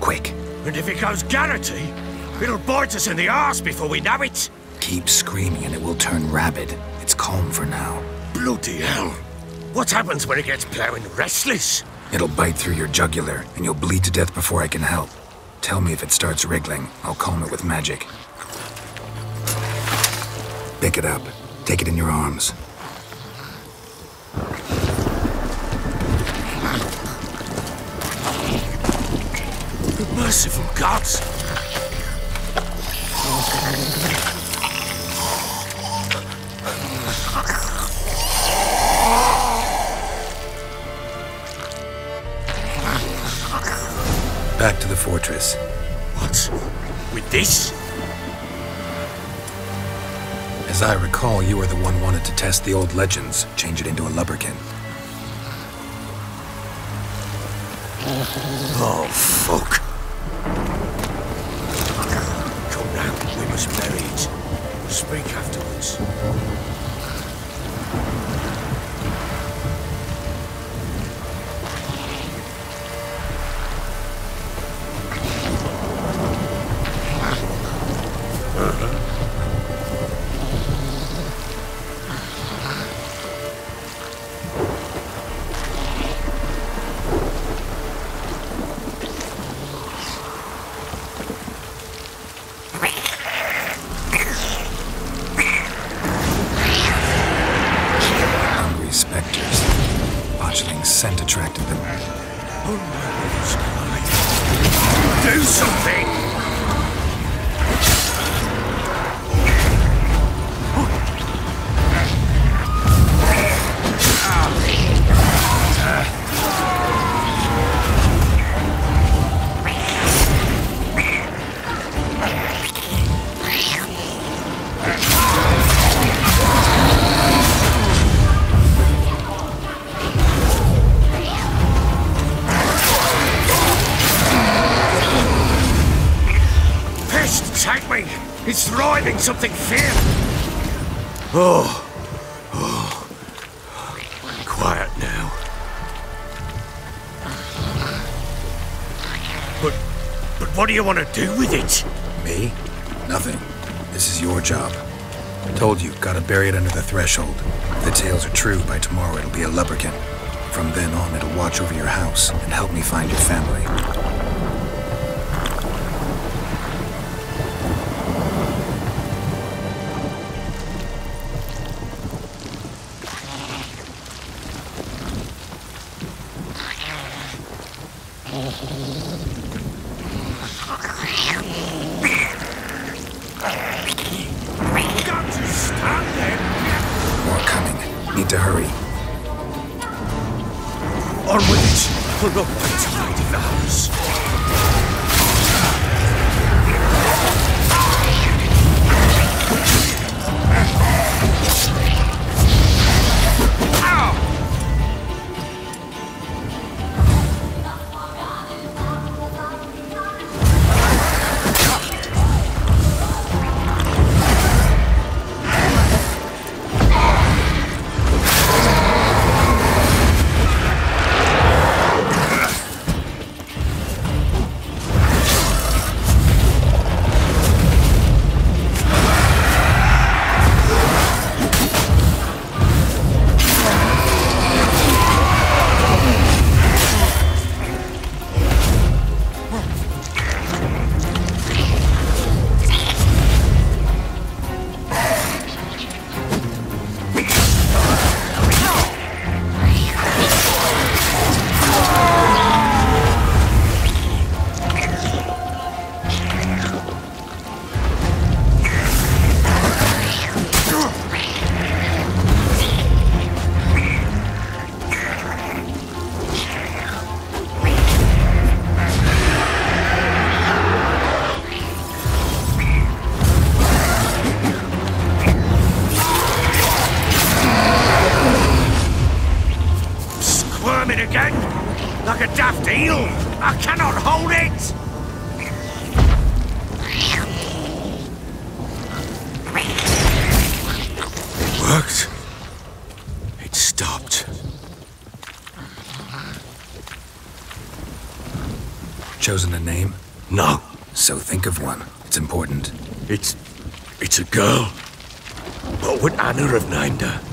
quick. And if it goes Garrity, it'll bite us in the arse before we know it. Keep screaming and it will turn rabid. It's calm for now. Bloody hell. What happens when it gets plowing restless? It'll bite through your jugular, and you'll bleed to death before I can help. Tell me if it starts wriggling. I'll calm it with magic. Pick it up. Take it in your arms. Merciful gods! Back to the fortress. What? With this? As I recall, you were the one wanted to test the old legends, change it into a lubberkin. Oh, fuck. Must. Speak afterwards. It's thriving something fear! Oh. Oh. Quiet now. But, but what do you want to do with it? Me? Nothing. This is your job. I Told you, gotta bury it under the threshold. If the tales are true, by tomorrow it'll be a lubberkin. From then on, it'll watch over your house and help me find your family. More coming. Need to hurry. On with it! Pull up by tidy the house. I cannot hold it! It worked. It stopped. chosen a name? No. So think of one. It's important. It's... it's a girl. What would Anna have named her?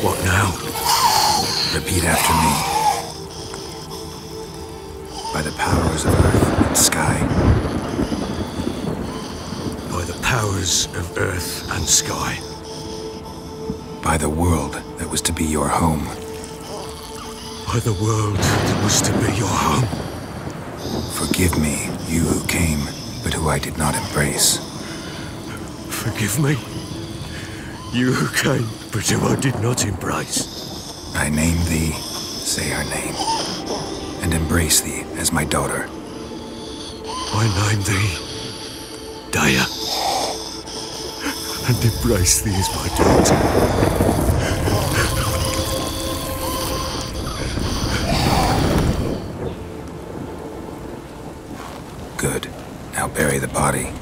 What now? Repeat after me. By the powers of earth and sky. By the powers of earth and sky. By the world that was to be your home. By the world that was to be your home. Forgive me, you who came, but who I did not embrace. Forgive me. You who came, but who I did not embrace. I name thee, say her name, and embrace thee as my daughter. I name thee Daya. And embrace thee as my daughter. Good. Now bury the body.